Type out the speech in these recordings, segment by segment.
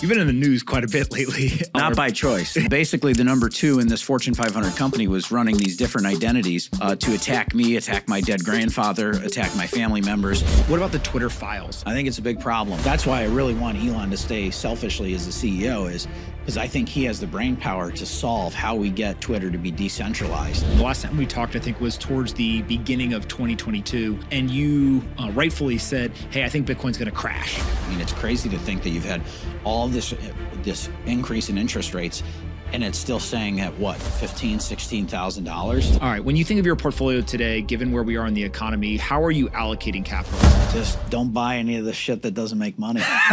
You've been in the news quite a bit lately. Not by choice. Basically, the number two in this Fortune 500 company was running these different identities uh, to attack me, attack my dead grandfather, attack my family members. What about the Twitter files? I think it's a big problem. That's why I really want Elon to stay selfishly as the CEO, is because I think he has the brain power to solve how we get Twitter to be decentralized. The last time we talked, I think, was towards the beginning of 2022, and you uh, rightfully said, "Hey, I think Bitcoin's going to crash." I mean, it's crazy to think that you've had all this this increase in interest rates and it's still saying at what fifteen, sixteen thousand dollars. All right. When you think of your portfolio today, given where we are in the economy, how are you allocating capital? Just don't buy any of the shit that doesn't make money.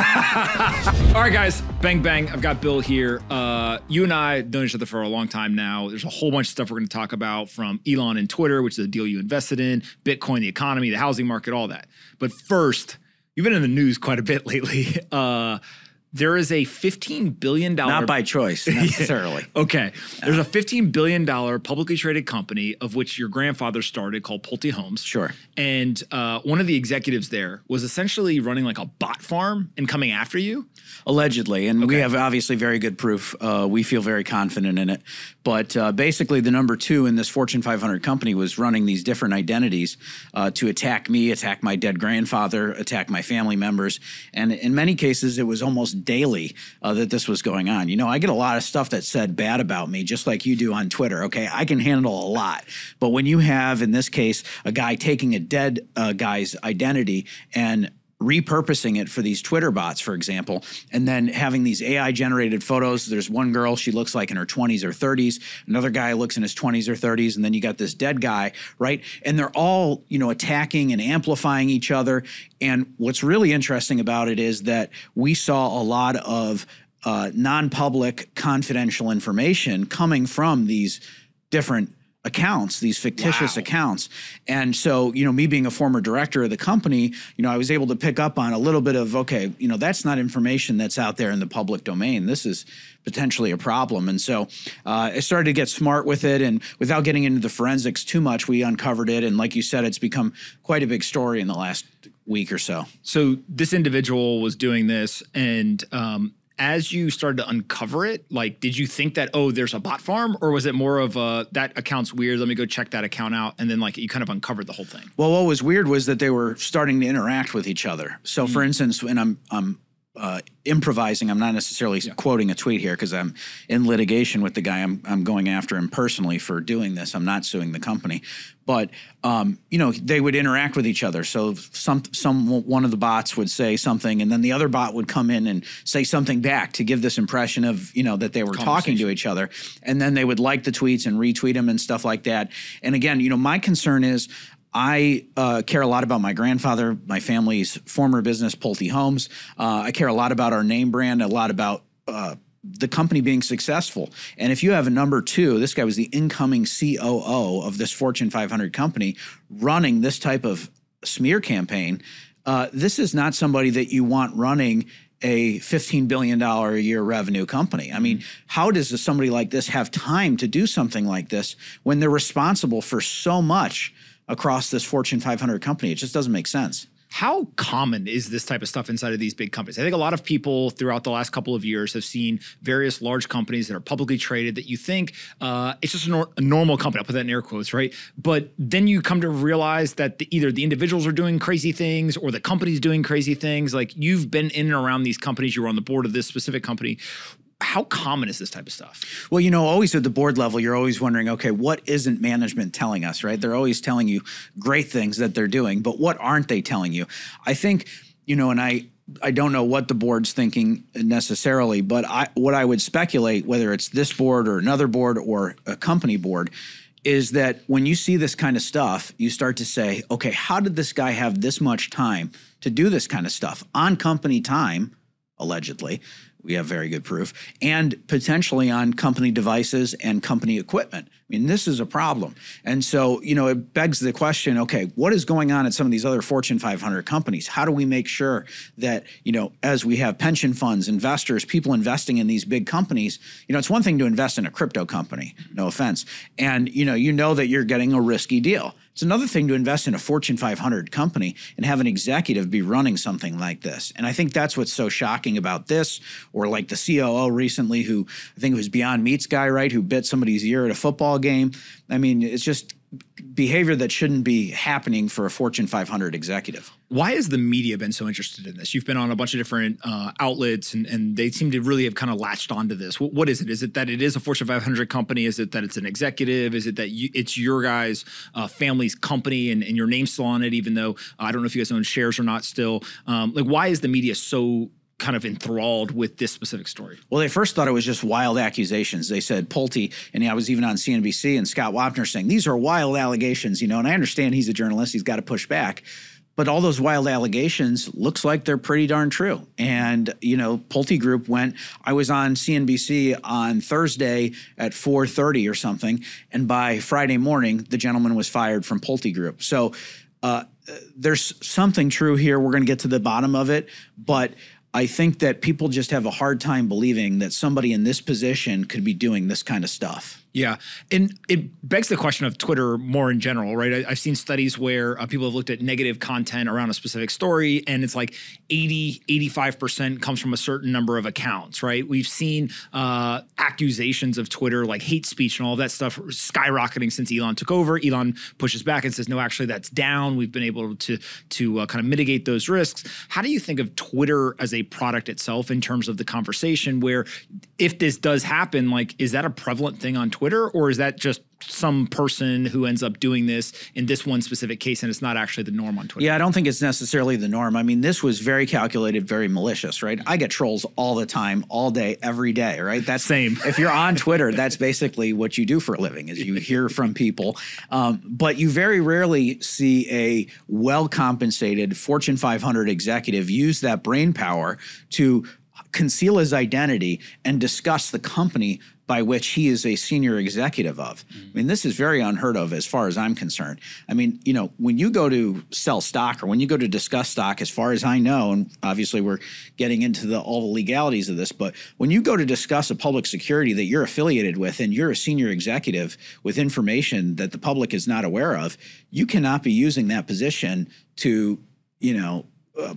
All right, guys. Bang bang. I've got Bill here. Uh, you and I have known each other for a long time now. There's a whole bunch of stuff we're going to talk about from Elon and Twitter, which is a deal you invested in, Bitcoin, the economy, the housing market, all that. But first, you've been in the news quite a bit lately. Uh, there is a $15 billion. Not by choice, necessarily. okay. There's a $15 billion publicly traded company of which your grandfather started called Pulte Homes. Sure. And uh, one of the executives there was essentially running like a bot farm and coming after you. Allegedly. And okay. we have obviously very good proof. Uh, we feel very confident in it. But uh, basically, the number two in this Fortune 500 company was running these different identities uh, to attack me, attack my dead grandfather, attack my family members. And in many cases, it was almost daily uh, that this was going on. You know, I get a lot of stuff that said bad about me, just like you do on Twitter. Okay, I can handle a lot, but when you have, in this case, a guy taking a dead uh, guy's identity and repurposing it for these Twitter bots, for example, and then having these AI generated photos. There's one girl, she looks like in her 20s or 30s. Another guy looks in his 20s or 30s. And then you got this dead guy, right? And they're all, you know, attacking and amplifying each other. And what's really interesting about it is that we saw a lot of uh, non public confidential information coming from these different accounts, these fictitious wow. accounts. And so, you know, me being a former director of the company, you know, I was able to pick up on a little bit of, okay, you know, that's not information that's out there in the public domain. This is potentially a problem. And so uh, I started to get smart with it. And without getting into the forensics too much, we uncovered it. And like you said, it's become quite a big story in the last week or so. So this individual was doing this and um, as you started to uncover it, like, did you think that, oh, there's a bot farm? Or was it more of a, that account's weird, let me go check that account out? And then, like, you kind of uncovered the whole thing? Well, what was weird was that they were starting to interact with each other. So, mm. for instance, when I'm, I'm uh, improvising. I'm not necessarily yeah. quoting a tweet here because I'm in litigation with the guy. I'm, I'm going after him personally for doing this. I'm not suing the company, but um, you know they would interact with each other. So some some one of the bots would say something, and then the other bot would come in and say something back to give this impression of you know that they were talking to each other, and then they would like the tweets and retweet them and stuff like that. And again, you know, my concern is I uh, care a lot about my grandfather, my family's former business, Pulte Homes. Uh, I care a lot about our name brand, a lot about uh, the company being successful. And if you have a number two, this guy was the incoming COO of this Fortune 500 company running this type of smear campaign. Uh, this is not somebody that you want running a $15 billion a year revenue company. I mean, how does somebody like this have time to do something like this when they're responsible for so much across this Fortune 500 company. It just doesn't make sense. How common is this type of stuff inside of these big companies? I think a lot of people throughout the last couple of years have seen various large companies that are publicly traded that you think uh, it's just a, nor- a, normal company. I'll put that in air quotes, right? But then you come to realize that the, either the individuals are doing crazy things or the company's doing crazy things. Like you've been in and around these companies, you were on the board of this specific company how common is this type of stuff? Well, you know, always at the board level, you're always wondering, okay, what isn't management telling us, right? They're always telling you great things that they're doing, but what aren't they telling you? I think, you know, and I, I don't know what the board's thinking necessarily, but I, what I would speculate, whether it's this board or another board or a company board, is that when you see this kind of stuff, you start to say, okay, how did this guy have this much time to do this kind of stuff on company time, allegedly? We have very good proof, and potentially on company devices and company equipment. I mean, this is a problem. And so, you know, it begs the question okay, what is going on at some of these other Fortune 500 companies? How do we make sure that, you know, as we have pension funds, investors, people investing in these big companies, you know, it's one thing to invest in a crypto company, no offense. And, you know, you know that you're getting a risky deal It's another thing to invest in a Fortune 500 company and have an executive be running something like this. And I think that's what's so shocking about this, or like the COO recently, who I think it was Beyond Meat's guy, right, who bit somebody's ear at a football game. I mean, it's just behavior that shouldn't be happening for a Fortune 500 executive. Why has the media been so interested in this? You've been on a bunch of different uh, outlets, and, and they seem to really have kind of latched onto this. What, what is it? Is it that it is a Fortune 500 company? Is it that it's an executive? Is it that you, it's your guys' uh, family's company and, and your name's still on it, even though uh, I don't know if you guys own shares or not still? Um, like, why is the media so kind of enthralled with this specific story? Well, they first thought it was just wild accusations. They said Pulte, and I was even on CNBC, and Scott Wapner saying these are wild allegations. You know, and I understand he's a journalist; he's got to push back. But all those wild allegations looks like they're pretty darn true. And you know, Pulte Group went. I was on CNBC on Thursday at 4:30 or something, and by Friday morning, the gentleman was fired from Pulte Group. So. Uh, there's something true here. We're going to get to the bottom of it, but I think that people just have a hard time believing that somebody in this position could be doing this kind of stuff. Yeah. And it begs the question of Twitter more in general, right? I, have seen studies where uh, people have looked at negative content around a specific story, and it's like 80, 85% comes from a certain number of accounts, right? We've seen uh, accusations of Twitter, like hate speech and all that stuff, skyrocketing since Elon took over. Elon pushes back and says, no, actually, that's down. We've been able to, to uh, kind of mitigate those risks. How do you think of Twitter as a product itself in terms of the conversation where if this does happen, like, is that a prevalent thing on Twitter? Twitter, or is that just some person who ends up doing this in this one specific case and it's not actually the norm on Twitter? Yeah, I don't think it's necessarily the norm. I mean, this was very calculated, very malicious, right? I get trolls all the time, all day, every day, right? That's same. If you're on Twitter, that's basically what you do for a living is you hear from people. Um, but you very rarely see a well compensated Fortune 500 executive use that brain power to conceal his identity and discuss the company by which he is a senior executive of. Mm-hmm. I mean, this is very unheard of as far as I'm concerned. I mean, you know, when you go to sell stock or when you go to discuss stock, as far as I know, and obviously we're getting into the all the legalities of this, but when you go to discuss a public security that you're affiliated with and you're a senior executive with information that the public is not aware of, you cannot be using that position to, you know,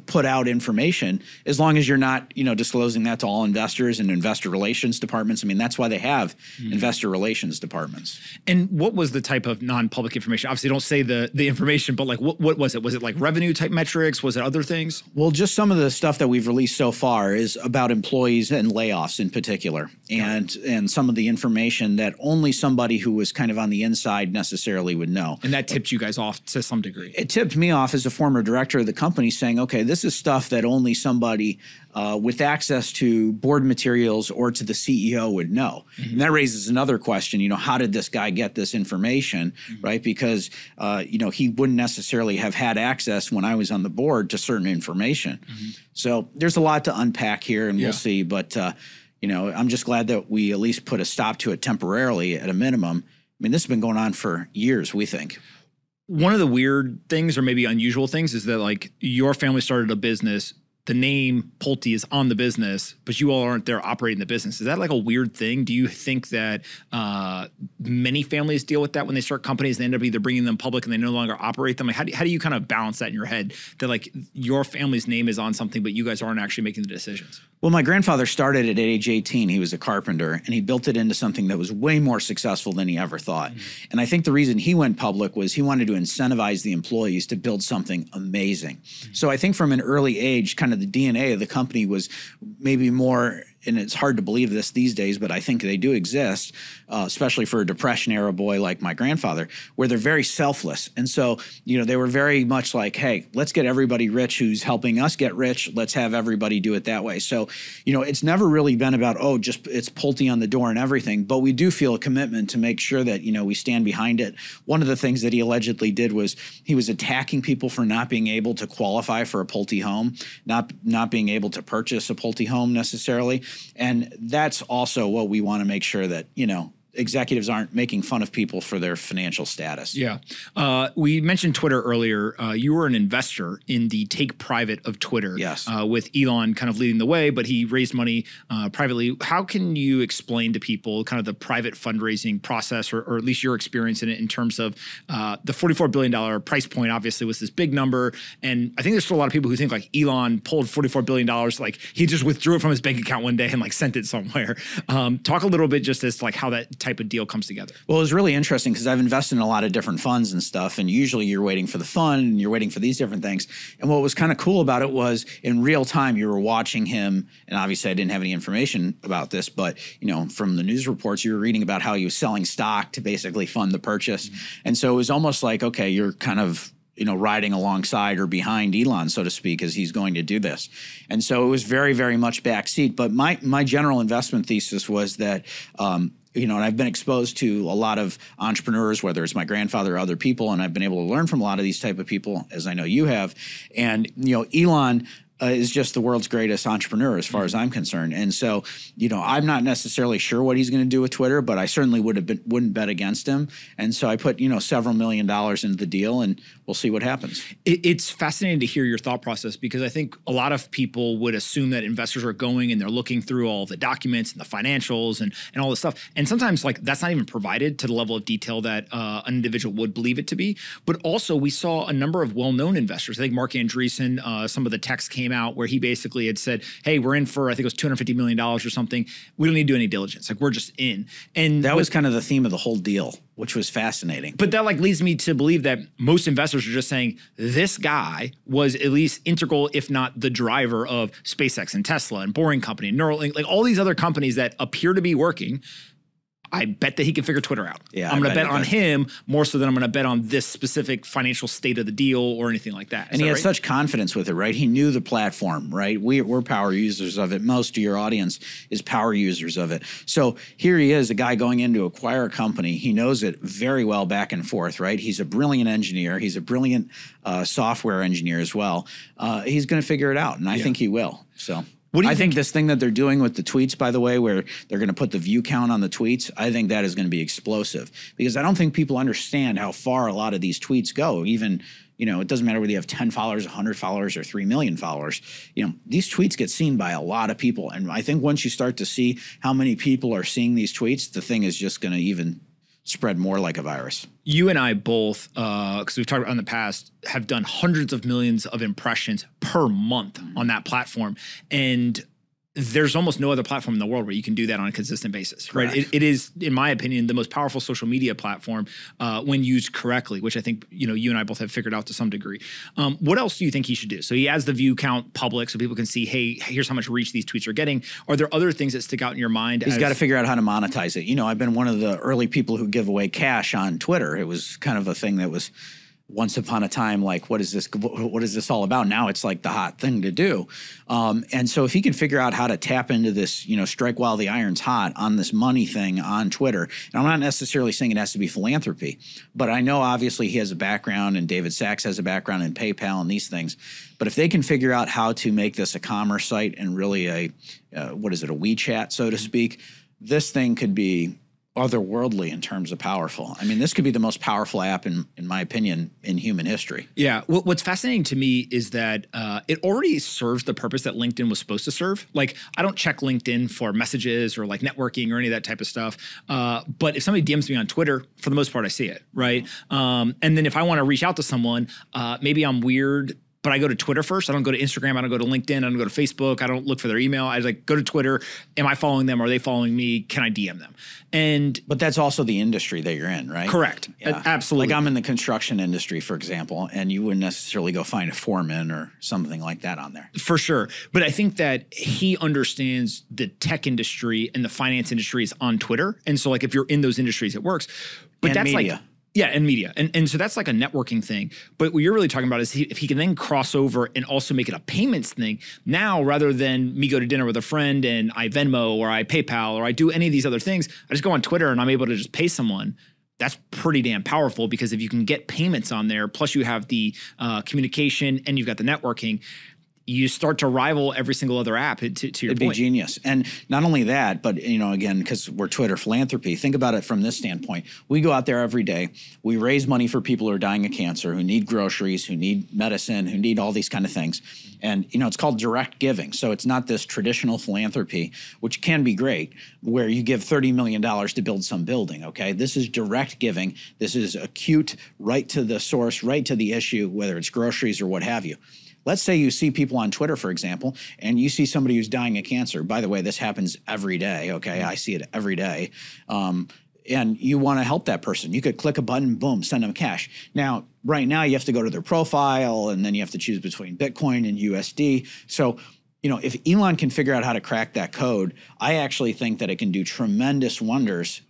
put out information as long as you're not you know disclosing that to all investors and investor relations departments. I mean that's why they have mm-hmm. investor relations departments. And what was the type of non-public information? Obviously don't say the the information but like what, what was it? Was it like revenue type metrics? Was it other things? Well just some of the stuff that we've released so far is about employees and layoffs in particular. And and some of the information that only somebody who was kind of on the inside necessarily would know. And that tipped you guys off to some degree. It tipped me off as a former director of the company saying okay, this is stuff that only somebody uh, with access to board materials or to the CEO would know. Mm-hmm. And that raises another question. You know, how did this guy get this information, mm-hmm. right? Because uh, you know he wouldn't necessarily have had access when I was on the board to certain information. Mm-hmm. So there's a lot to unpack here, and yeah. we'll see. But uh, you know, I'm just glad that we at least put a stop to it temporarily at a minimum. I mean, this has been going on for years. We think one of the weird things or maybe unusual things is that like your family started a business the name Pulte is on the business, but you all aren't there operating the business. Is that like a weird thing? Do you think that uh, many families deal with that when they start companies? They end up either bringing them public and they no longer operate them. Like, how do, how do you kind of balance that in your head that like your family's name is on something, but you guys aren't actually making the decisions? Well, my grandfather started at age 18. He was a carpenter and he built it into something that was way more successful than he ever thought. Mm-hmm. And I think the reason he went public was he wanted to incentivize the employees to build something amazing. Mm-hmm. So I think from an early age, kind of the DNA of the company was maybe more and it's hard to believe this these days, but I think they do exist, uh, especially for a depression era boy like my grandfather, where they're very selfless. And so, you know, they were very much like, hey, let's get everybody rich who's helping us get rich. Let's have everybody do it that way. So, you know, it's never really been about, oh, just it's Pulte on the door and everything, but we do feel a commitment to make sure that, you know, we stand behind it. One of the things that he allegedly did was he was attacking people for not being able to qualify for a Pulte home, not not being able to purchase a Pulte home necessarily. And that's also what we want to make sure that, you know, executives aren't making fun of people for their financial status. Yeah. Uh, we mentioned Twitter earlier. Uh, you were an investor in the take private of Twitter. Yes. Uh, with Elon kind of leading the way, but he raised money uh, privately. How can you explain to people kind of the private fundraising process, or, or at least your experience in it, in terms of uh, the $44 billion price point? Obviously, was this big number. And I think there's still a lot of people who think like Elon pulled $44 billion, like he just withdrew it from his bank account one day and like sent it somewhere. Um, talk a little bit just as like how that type of deal comes together? Well, it was really interesting because I've invested in a lot of different funds and stuff, and usually you're waiting for the fund and you're waiting for these different things. And what was kind of cool about it was in real time you were watching him, and obviously I didn't have any information about this, but you know from the news reports you were reading about how he was selling stock to basically fund the purchase, mm-hmm. and so it was almost like okay, you're kind of you know, riding alongside or behind Elon, so to speak, as he's going to do this. And so it was very, very much backseat. But my my general investment thesis was that um, you know, and I've been exposed to a lot of entrepreneurs, whether it's my grandfather or other people, and I've been able to learn from a lot of these type of people, as I know you have. And you know, Elon uh, is just the world's greatest entrepreneur as far as I'm concerned. And so, you know, I'm not necessarily sure what he's going to do with Twitter, but I certainly would have been, wouldn't bet against him. And so I put, you know, several million dollars into the deal and we'll see what happens. It, it's fascinating to hear your thought process because I think a lot of people would assume that investors are going and they're looking through all the documents and the financials and, and all this stuff. And sometimes like that's not even provided to the level of detail that uh, an individual would believe it to be. But also we saw a number of well-known investors. I think Marc Andreessen, uh, some of the techs came came out where he basically had said, "Hey, we're in for I think it was 250 million dollars or something. We don't need to do any diligence. Like we're just in." And that was kind of the theme of the whole deal, which was fascinating. But that like leads me to believe that most investors are just saying this guy was at least integral, if not the driver of SpaceX and Tesla and Boring Company and Neuralink, like all these other companies that appear to be working I bet that he can figure Twitter out. Yeah, I'm going to bet, bet on him more so than I'm going to bet on this specific financial state of the deal or anything like that. Is and he that had right? such confidence with it, right? He knew the platform, right? We, we're power users of it. Most of your audience is power users of it. So here he is, a guy going in to acquire a company. He knows it very well back and forth, right? He's a brilliant engineer. He's a brilliant uh, software engineer as well. Uh, he's going to figure it out, and I yeah. think he will. So what do you I think, think this thing that they're doing with the tweets, by the way, where they're going to put the view count on the tweets, I think that is going to be explosive because I don't think people understand how far a lot of these tweets go. Even, you know, it doesn't matter whether you have 10 followers, 100 followers, or 3 million followers. You know, these tweets get seen by a lot of people. And I think once you start to see how many people are seeing these tweets, the thing is just going to even spread more like a virus. You and I both, because uh, we've talked about in the past, have done hundreds of millions of impressions per month mm-hmm. on that platform, and there's almost no other platform in the world where you can do that on a consistent basis, Correct. right? It, it is, in my opinion, the most powerful social media platform uh, when used correctly, which I think you know you and I both have figured out to some degree. Um, what else do you think he should do? So he has the view count public, so people can see, hey, here's how much reach these tweets are getting. Are there other things that stick out in your mind? He's got to figure out how to monetize it. You know, I've been one of the early people who give away cash on Twitter. It was kind of a thing that was once upon a time like what is this what is this all about? Now it's like the hot thing to do. Um, and so if he can figure out how to tap into this you know strike while the iron's hot on this money thing on twitter and i'm not necessarily saying it has to be philanthropy but i know obviously he has a background and david sacks has a background in paypal and these things. But if they can figure out how to make this a commerce site and really a uh, what is it a wechat so to speak this thing could be otherworldly in terms of powerful. I mean, this could be the most powerful app, in, in my opinion, in human history. Yeah. What's fascinating to me is that uh, it already serves the purpose that LinkedIn was supposed to serve. Like, I don't check LinkedIn for messages or like networking or any of that type of stuff. Uh, but if somebody DMs me on Twitter, for the most part, I see it, right? Um, and then if I want to reach out to someone, uh, maybe I'm weird but I go to Twitter first. I don't go to Instagram. I don't go to LinkedIn. I don't go to Facebook. I don't look for their email. I like go to Twitter. Am I following them? Are they following me? Can I DM them? And but that's also the industry that you're in, right? Correct. Yeah. Absolutely. Like I'm in the construction industry, for example, and you wouldn't necessarily go find a foreman or something like that on there. For sure. But I think that he understands the tech industry and the finance industry is on Twitter. And so like if you're in those industries, it works. But and that's media. like yeah, and media. And, and so that's like a networking thing. But what you're really talking about is he, if he can then cross over and also make it a payments thing, now rather than me go to dinner with a friend and I Venmo or I PayPal or I do any of these other things, I just go on Twitter and I'm able to just pay someone. That's pretty damn powerful because if you can get payments on there, plus you have the uh, communication and you've got the networking, you start to rival every single other app. To, to your It'd point. be genius. And not only that, but you know, again, because we're Twitter philanthropy, think about it from this standpoint. We go out there every day. We raise money for people who are dying of cancer, who need groceries, who need medicine, who need all these kind of things. And you know, it's called direct giving. So it's not this traditional philanthropy, which can be great, where you give $30 million to build some building. Okay. This is direct giving. This is acute, right to the source, right to the issue, whether it's groceries or what have you. Let's say you see people on Twitter, for example, and you see somebody who's dying of cancer. By the way, this happens every day. Okay, I see it every day. Um, and you want to help that person. You could click a button, boom, send them cash. Now, right now, you have to go to their profile, and then you have to choose between Bitcoin and USD. So, you know, if Elon can figure out how to crack that code, I actually think that it can do tremendous wonders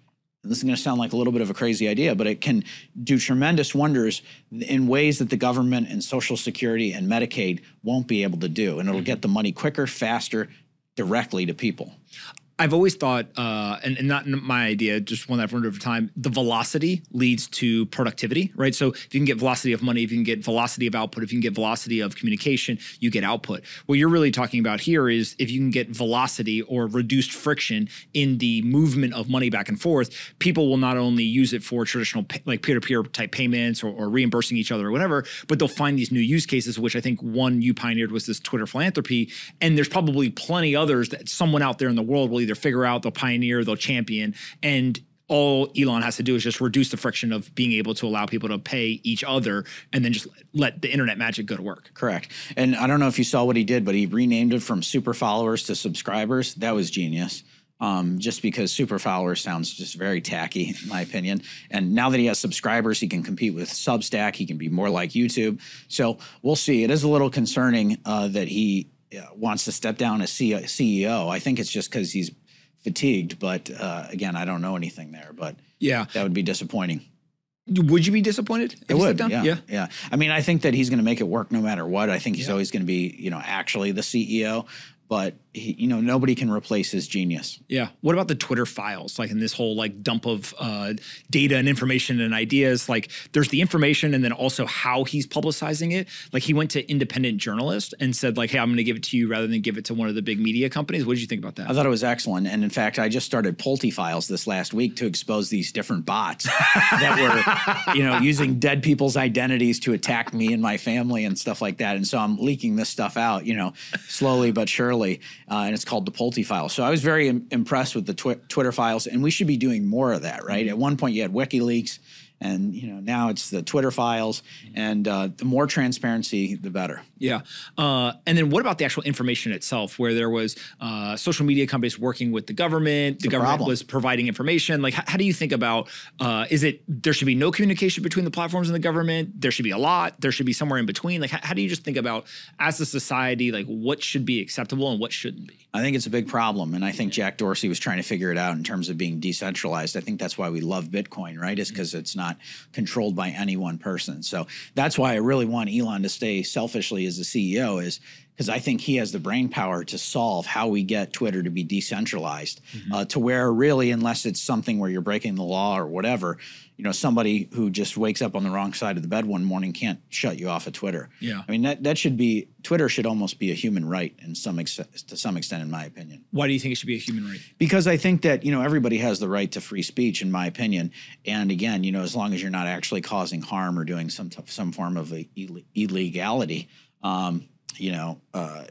this is going to sound like a little bit of a crazy idea, but it can do tremendous wonders in ways that the government and Social Security and Medicaid won't be able to do. And it'll get the money quicker, faster, directly to people. I've always thought, uh, and, and, not my idea, just one that I've learned over time, the velocity leads to productivity, right? So if you can get velocity of money, if you can get velocity of output, if you can get velocity of communication, you get output. What you're really talking about here is if you can get velocity or reduced friction in the movement of money back and forth, people will not only use it for traditional like peer-to-peer type payments or, or reimbursing each other or whatever, but they'll find these new use cases, which I think one you pioneered was this Twitter philanthropy. And there's probably plenty others that someone out there in the world will either figure out, they'll pioneer, they'll champion, and all Elon has to do is just reduce the friction of being able to allow people to pay each other and then just let the internet magic go to work. Correct. And I don't know if you saw what he did, but he renamed it from super followers to subscribers. That was genius. Um, just because super followers sounds just very tacky, in my opinion. And now that he has subscribers, he can compete with Substack. He can be more like YouTube. So we'll see. It is a little concerning uh, that he uh, wants to step down as CEO. I think it's just because he's fatigued. But uh, again, I don't know anything there. But yeah, that would be disappointing. Would you be disappointed? It would. Yeah, yeah, yeah. I mean, I think that he's going to make it work no matter what. I think he's yeah. always going to be, you know, actually the CEO but he, you know nobody can replace his genius. Yeah. What about the Twitter files? Like in this whole like dump of uh, data and information and ideas. Like there's the information and then also how he's publicizing it. Like he went to independent journalist and said like, "Hey, I'm going to give it to you rather than give it to one of the big media companies." What did you think about that? I thought it was excellent, and in fact, I just started Pulte files this last week to expose these different bots that were, you know, using dead people's identities to attack me and my family and stuff like that. And so I'm leaking this stuff out, you know, slowly but surely uh, and it's called the Pulte file. So I was very Im- impressed with the twi- Twitter files, and we should be doing more of that, right? Mm-hmm. At one point, you had WikiLeaks, and you know now it's the Twitter files, and uh, the more transparency, the better. Yeah, uh, and then what about the actual information itself, where there was uh, social media companies working with the government, the government problem. was providing information. Like, how, how do you think about? Uh, is it there should be no communication between the platforms and the government? There should be a lot. There should be somewhere in between. Like, how, how do you just think about as a society, like what should be acceptable and what shouldn't be? I think it's a big problem, and I think Jack Dorsey was trying to figure it out in terms of being decentralized. I think that's why we love Bitcoin, right? Is because it's not controlled by any one person. So that's why I really want Elon to stay selfishly as the CEO is because I think he has the brain power to solve how we get Twitter to be decentralized mm-hmm. uh, to where really, unless it's something where you're breaking the law or whatever, you know, somebody who just wakes up on the wrong side of the bed one morning can't shut you off of Twitter. Yeah, I mean that that should be Twitter should almost be a human right in some ex- to some extent, in my opinion. Why do you think it should be a human right? Because I think that you know everybody has the right to free speech, in my opinion. And again, you know, as long as you're not actually causing harm or doing some t- some form of Ill- illegality. Um, you know, uh,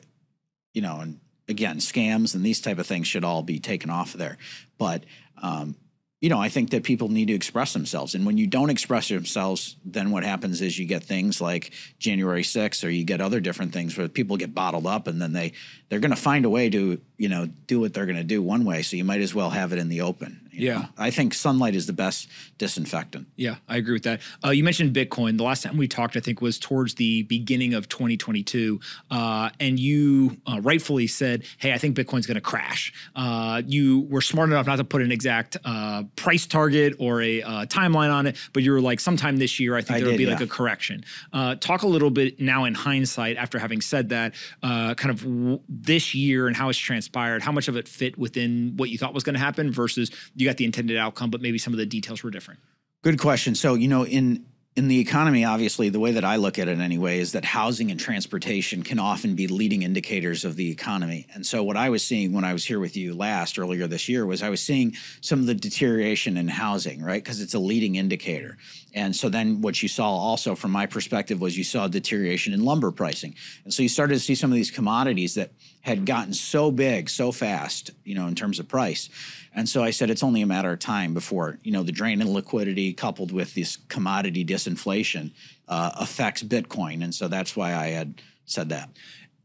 you know, and again, scams and these type of things should all be taken off of there. But um, you know, I think that people need to express themselves. And when you don't express themselves, then what happens is you get things like January 6th or you get other different things where people get bottled up and then they they're going to find a way to, you know, do what they're going to do one way, so you might as well have it in the open. Yeah. Know? I think sunlight is the best disinfectant. Yeah, I agree with that. Uh, you mentioned Bitcoin. The last time we talked, I think, was towards the beginning of 2022. Uh, and you uh, rightfully said, hey, I think Bitcoin's going to crash. Uh, you were smart enough not to put an exact uh, price target or a uh, timeline on it, but you were like, sometime this year, I think there will be yeah. like a correction. Uh, talk a little bit now in hindsight, after having said that, uh, kind of w- this year and how it's transpired, how much of it fit within what you thought was going to happen versus you got the intended outcome, but maybe some of the details were different. Good question. So, you know, in in the economy, obviously, the way that I look at it anyway is that housing and transportation can often be leading indicators of the economy. And so, what I was seeing when I was here with you last earlier this year was I was seeing some of the deterioration in housing, right? Because it's a leading indicator. And so, then what you saw also from my perspective was you saw deterioration in lumber pricing. And so, you started to see some of these commodities that had gotten so big so fast, you know, in terms of price. And so I said it's only a matter of time before, you know, the drain in liquidity coupled with this commodity disinflation uh, affects Bitcoin. And so that's why I had said that.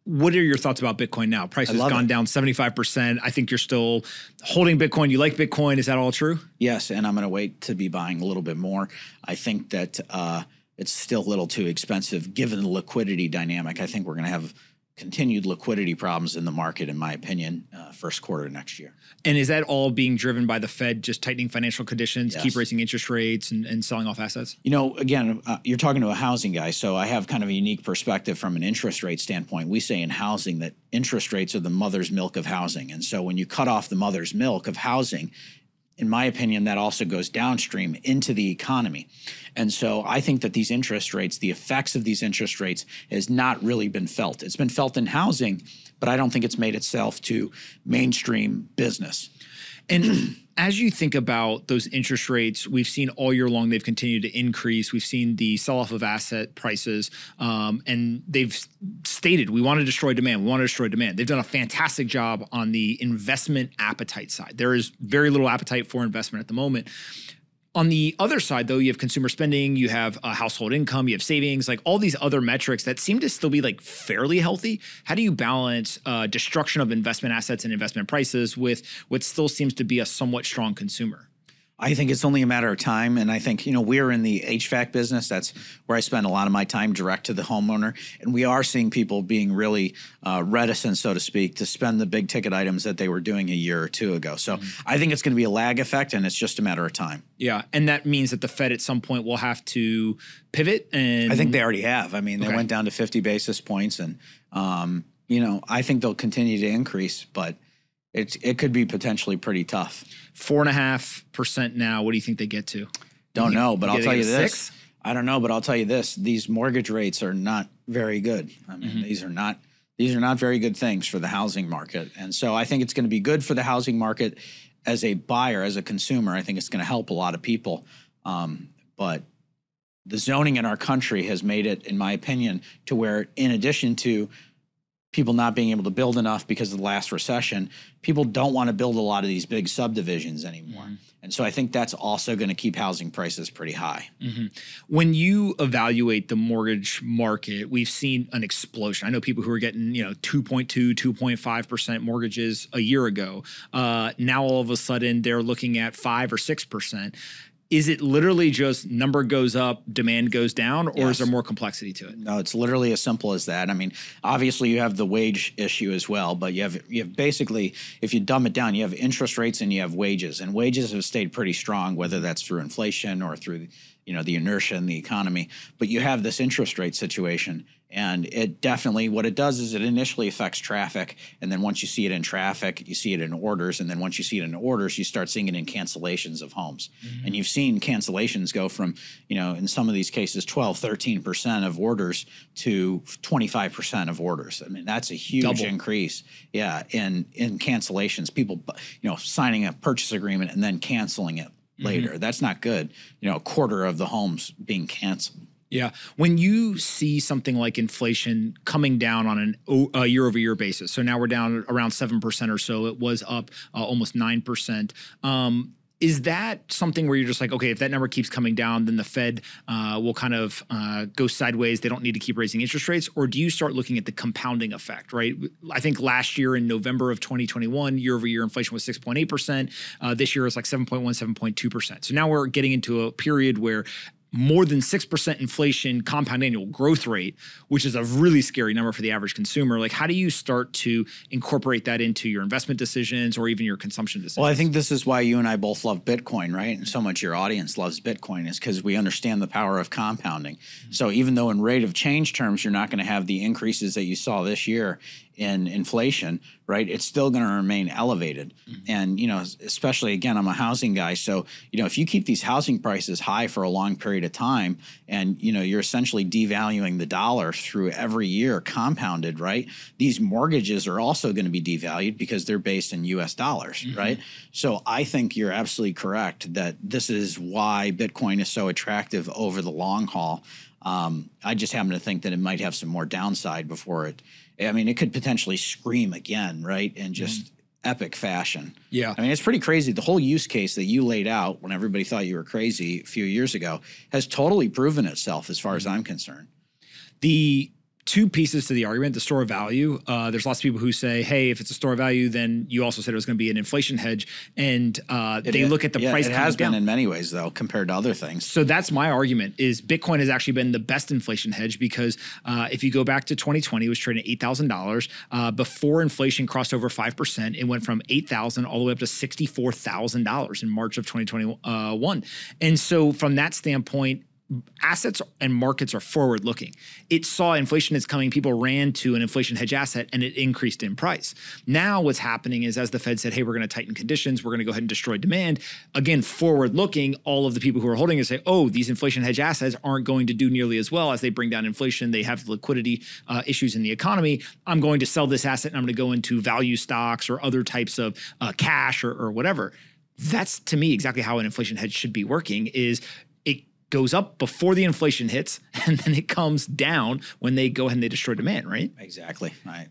What are your thoughts about Bitcoin now? Price has gone it. down 75%. I think you're still holding Bitcoin. You like Bitcoin. Is that all true? Yes. And I'm going to wait to be buying a little bit more. I think that uh, it's still a little too expensive given the liquidity dynamic. I think we're going to have continued liquidity problems in the market, in my opinion, uh, first quarter next year. And is that all being driven by the Fed just tightening financial conditions, Yes. keep raising interest rates, and, and selling off assets? You know, again, uh, you're talking to a housing guy, so I have kind of a unique perspective from an interest rate standpoint. We say in housing that interest rates are the mother's milk of housing. And so when you cut off the mother's milk of housing, in my opinion, that also goes downstream into the economy. And so I think that these interest rates, the effects of these interest rates, has not really been felt. It's been felt in housing, but I don't think it's made itself to mainstream business. And as you think about those interest rates, we've seen all year long they've continued to increase. We've seen the sell off of asset prices, um, and they've stated we want to destroy demand. We want to destroy demand. They've done a fantastic job on the investment appetite side. There is very little appetite for investment at the moment. On the other side, though, you have consumer spending, you have uh, household income, you have savings, like all these other metrics that seem to still be like fairly healthy. How do you balance uh, destruction of investment assets and investment prices with what still seems to be a somewhat strong consumer? I think it's only a matter of time. And I think, you know, we're in the HVAC business. That's where I spend a lot of my time direct to the homeowner. And we are seeing people being really uh, reticent, so to speak, to spend the big ticket items that they were doing a year or two ago. So I think it's going to be a lag effect and it's just a matter of time. Yeah, and that means that the Fed at some point will have to pivot. And I think they already have. I mean, they Okay. went down to 50 basis points and, um, you know, I think they'll continue to increase, but it, it could be potentially pretty tough. four and a half percent now. What do you think they get to? Don't know, but I'll tell you this. six? I don't know, but I'll tell you this: these mortgage rates are not very good. I mean, Mm-hmm. these are not these are not very good things for the housing market, and so I think it's going to be good for the housing market as a buyer, as a consumer. I think it's going to help a lot of people, um, but the zoning in our country has made it, in my opinion, to where in addition to people not being able to build enough because of the last recession, people don't want to build a lot of these big subdivisions anymore. And so I think that's also going to keep housing prices pretty high. When you evaluate the mortgage market, we've seen an explosion. I know people who were getting, you know, 2.2, 2.5% mortgages a year ago. Uh, now all of a sudden they're looking at five or 6%. Is it literally just number goes up, demand goes down, or is there more complexity to it? No, it's literally as simple as that. I mean, obviously you have the wage issue as well, but you have you have basically, if you dumb it down, you have interest rates and you have wages, and wages have stayed pretty strong, whether that's through inflation or through you know the inertia in the economy. But you have this interest rate situation, and it definitely what it does is it initially affects traffic, and then once you see it in traffic, you see it in orders, and then once you see it in orders, you start seeing it in cancellations of homes, mm-hmm. and you've seen cancellations go from you know in some of these cases 12, 13 percent of orders to 25 percent of orders. I mean that's a huge Double. increase, yeah, in in cancellations. People you know signing a purchase agreement and then canceling it later. That's not good. You know, a quarter of the homes being canceled. Yeah. When you see something like inflation coming down on an a year over year basis, so now we're down around 7% or so, it was up uh, almost 9%. Um, is that something where you're just like, okay, if that number keeps coming down, then the Fed uh, will kind of uh, go sideways. They don't need to keep raising interest rates? Or do you start looking at the compounding effect, right? I think last year in November of 2021, year over year inflation was 6.8%. Uh, this year it's like 7.1, 7.2%. So now we're getting into a period where more than 6% inflation compound annual growth rate, which is a really scary number for the average consumer. Like, how do you start to incorporate that into your investment decisions or even your consumption decisions? Well, I think this is why you and I both love Bitcoin, right? And so much your audience loves Bitcoin is because we understand the power of compounding. So even though in rate of change terms you're not going to have the increases that you saw this year in inflation, right, it's still going to remain elevated. Mm-hmm. And, you know, especially again, I'm a housing guy. So, you know, if you keep these housing prices high for a long period of time and, you know, you're essentially devaluing the dollar through every year compounded, right, these mortgages are also going to be devalued because they're based in US dollars, mm-hmm. right? So I think you're absolutely correct that this is why Bitcoin is so attractive over the long haul. Um, I just happen to think that it might have some more downside before it. I mean, it could potentially scream again, right? In just mm. epic fashion. Yeah. I mean, it's pretty crazy. The whole use case that you laid out when everybody thought you were crazy a few years ago has totally proven itself as far mm. as I'm concerned. The two pieces to the argument the store of value. Uh, there's lots of people who say hey if it's a store of value then you also said it was going to be an inflation hedge. And uh, they look at the yeah, price it has been down. in many ways though compared to other things. So that's my argument is bitcoin has actually been the best inflation hedge because uh, if you go back to 2020 it was trading at $8000 uh, before inflation crossed over 5% it went from 8,000 all the way up to $64000 in march of 2021 and so from that standpoint assets and markets are forward looking. It saw inflation is coming, people ran to an inflation hedge asset and it increased in price. Now, what's happening is as the Fed said, hey, we're going to tighten conditions, we're going to go ahead and destroy demand. Again, forward looking, all of the people who are holding it say, oh, these inflation hedge assets aren't going to do nearly as well as they bring down inflation. They have liquidity uh, issues in the economy. I'm going to sell this asset and I'm going to go into value stocks or other types of uh, cash or, or whatever that's to me exactly how an inflation hedge should be working is goes up before the inflation hits and then it comes down when they go ahead and they destroy demand, right? Exactly. Right.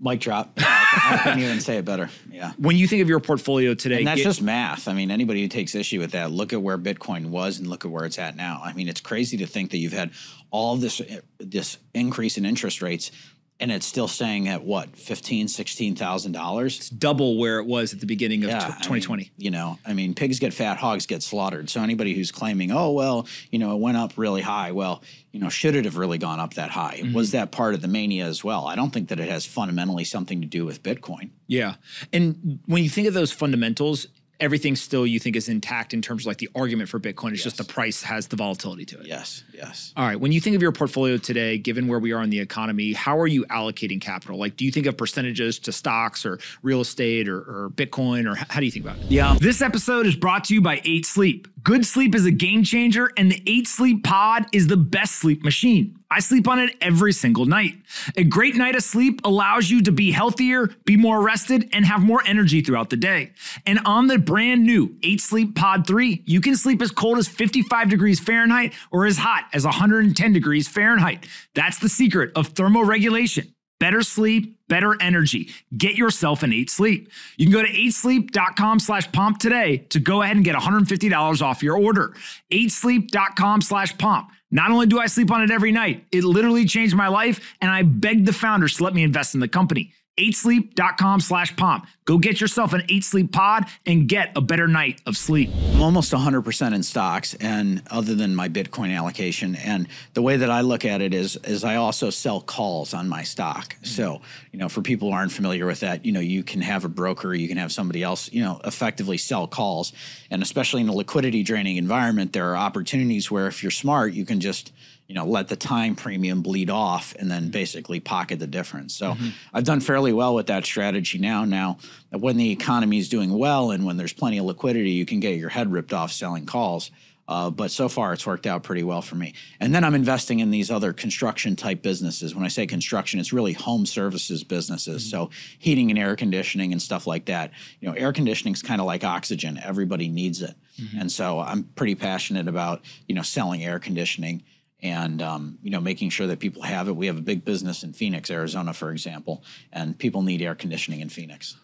Mic drop. I couldn't even say it better. Yeah. When you think of your portfolio today, and that's get, just math. I mean, anybody who takes issue with that, look at where Bitcoin was and look at where it's at now. I mean, it's crazy to think that you've had all this eh, this increase in interest rates and it's still staying at what fifteen, sixteen thousand dollars. It's double where it was at the beginning of yeah, 2020. I mean, you know, I mean, pigs get fat, hogs get slaughtered. So anybody who's claiming, oh well, you know, it went up really high. Well, you know, should it have really gone up that high? Mm-hmm. Was that part of the mania as well? I don't think that it has fundamentally something to do with Bitcoin. Yeah, and when you think of those fundamentals, everything still you think is intact in terms of like the argument for Bitcoin. It's yes. just the price has the volatility to it. Yes, yes. All right. When you think of your portfolio today, given where we are in the economy, how are you allocating capital? Like, do you think of percentages to stocks or real estate or, or Bitcoin, or how do you think about it? Yeah. This episode is brought to you by Eight Sleep. Good sleep is a game changer, and the 8 Sleep Pod is the best sleep machine. I sleep on it every single night. A great night of sleep allows you to be healthier, be more rested, and have more energy throughout the day. And on the brand new 8 Sleep Pod 3, you can sleep as cold as 55 degrees Fahrenheit or as hot as 110 degrees Fahrenheit. That's the secret of thermoregulation. Better sleep, better energy. Get yourself an 8 Sleep. You can go to 8sleep.com slash pomp today to go ahead and get $150 off your order. 8sleep.com slash pomp. Not only do I sleep on it every night, it literally changed my life, and I begged the founders to let me invest in the company. 8sleep.com slash pomp. Go get yourself an 8 Sleep pod and get a better night of sleep. I'm almost 100% in stocks and other than my Bitcoin allocation. And the way that I look at it is, is I also sell calls on my stock. Mm-hmm. So, you know, for people who aren't familiar with that, you know, you can have a broker, you can have somebody else, you know, effectively sell calls. And especially in a liquidity draining environment, there are opportunities where if you're smart, you can just – you know, let the time premium bleed off and then basically pocket the difference. So mm-hmm. I've done fairly well with that strategy now. Now, when the economy is doing well and when there's plenty of liquidity, you can get your head ripped off selling calls. Uh, but so far, it's worked out pretty well for me. And then I'm investing in these other construction type businesses. When I say construction, it's really home services businesses. Mm-hmm. So heating and air conditioning and stuff like that. You know, air conditioning is kind of like oxygen. Everybody needs it. Mm-hmm. And so I'm pretty passionate about you know selling air conditioning and um, you know making sure that people have it. We have a big business in Phoenix, Arizona, for example, and people need air conditioning in Phoenix.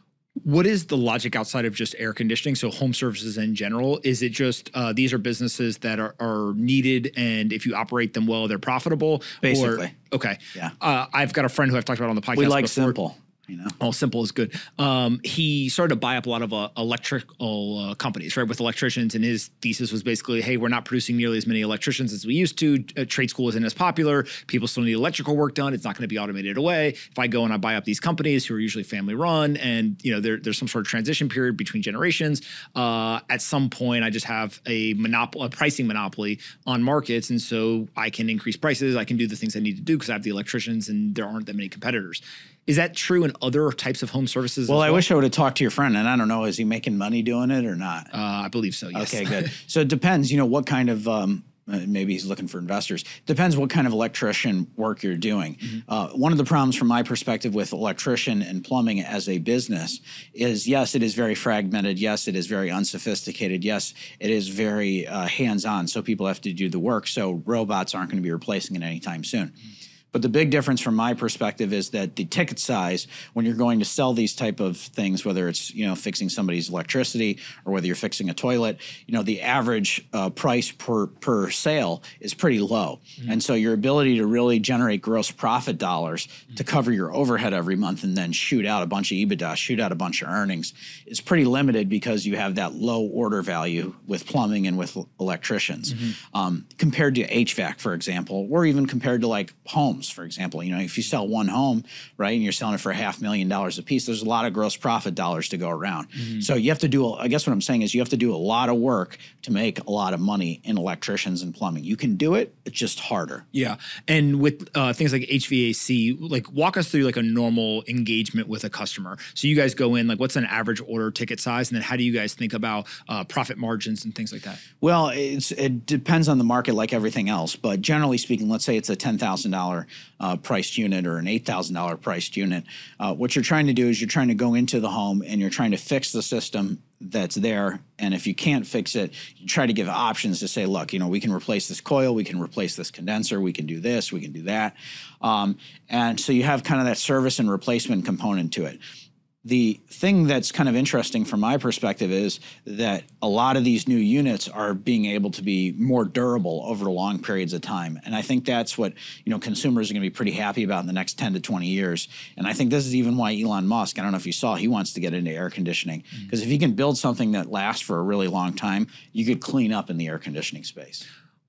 What is the logic outside of just air conditioning? So home services in general, is it just uh, these are businesses that are, are, needed, and if you operate them well, they're profitable? Basically, or, okay, yeah. Uh, I've got a friend who I've talked about on the podcast. We like before. simple you know? All simple is good. Um, he started to buy up a lot of uh, electrical uh, companies right with electricians and his thesis was basically hey we're not producing nearly as many electricians as we used to. Uh, trade school isn't as popular. People still need electrical work done. It's not going to be automated away. If i go and i buy up these companies who are usually family run and you know there, there's some sort of transition period between generations uh, at some point i just have a monopoly a pricing monopoly on markets and so i can increase prices. I can do the things i need to do because i have the electricians and there aren't that many competitors Is that true in other types of home services? Well, as I wish I would have talked to your friend, and I don't know, is he making money doing it or not? Uh, I believe so. Yes. Okay, good. so it depends, you know, what kind of um, uh, maybe he's looking for investors. Depends what kind of electrician work you're doing. Mm-hmm. Uh, one of the problems, from my perspective, with electrician and plumbing as a business is yes, it is very fragmented. Yes, it is very unsophisticated. Yes, it is very uh, hands on. So people have to do the work. So robots aren't going to be replacing it anytime soon. Mm-hmm. But the big difference from my perspective is that the ticket size, when you're going to sell these type of things, whether it's you know fixing somebody's electricity or whether you're fixing a toilet, you know the average uh, price per per sale is pretty low, mm-hmm. and so your ability to really generate gross profit dollars mm-hmm. to cover your overhead every month and then shoot out a bunch of EBITDA, shoot out a bunch of earnings, is pretty limited because you have that low order value with plumbing and with electricians, mm-hmm. um, compared to HVAC, for example, or even compared to like homes homes, for example. You know, if you sell one home, right, and you're selling it for a half million dollars a piece, there's a lot of gross profit dollars to go around. Mm-hmm. So you have to do, I guess what I'm saying is you have to do a lot of work to make a lot of money in electricians and plumbing. You can do it, it's just harder. Yeah. And with uh, things like HVAC, like walk us through like a normal engagement with a customer. So you guys go in, like what's an average order ticket size? And then how do you guys think about uh, profit margins and things like that? Well, it depends on the market like everything else. But generally speaking, let's say it's a $10,000 uh, priced unit or an $8,000 priced unit. Uh, what you're trying to do is you're trying to go into the home and you're trying to fix the system that's there. And if you can't fix it, you try to give options to say, look, you know, we can replace this coil, we can replace this condenser, we can do this, we can do that. Um, and so you have kind of that service and replacement component to it the thing that's kind of interesting from my perspective is that a lot of these new units are being able to be more durable over long periods of time. And i think that's what you know consumers are going to be pretty happy about in the next 10 to 20 years. And i think this is even why elon musk i don't know if you saw he wants to get into air conditioning. Because mm-hmm. if he can build something that lasts for a really long time you could clean up in the air conditioning space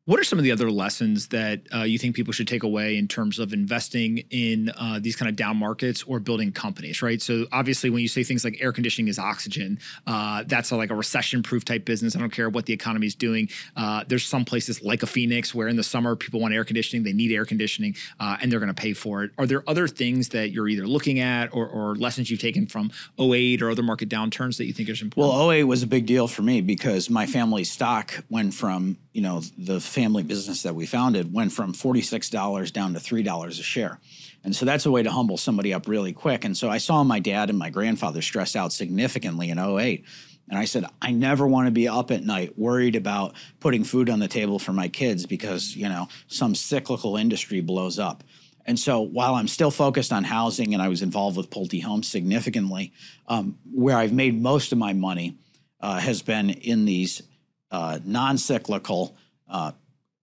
what are some of the other lessons that uh, you think people should take away in terms of investing in uh, these kind of down markets or building companies, right? So obviously, when you say things like air conditioning is oxygen, uh, that's a, like a recession-proof type business. I don't care what the economy is doing. Uh, there's some places like a Phoenix where in the summer people want air conditioning, they need air conditioning, uh, and they're going to pay for it. Are there other things that you're either looking at or, or, lessons you've taken from 08 or other market downturns that you think is important? Well, 08 was a big deal for me because my family's stock went from you know the family business that we founded went from $46 down to $3 a share. And so that's a way to humble somebody up really quick. And so I saw my dad and my grandfather stressed out significantly in 08. And I said, I never want to be up at night worried about putting food on the table for my kids because, you know, some cyclical industry blows up. And so while I'm still focused on housing and I was involved with Pulte Homes significantly, um, where I've made most of my money uh, has been in these uh, non cyclical, uh,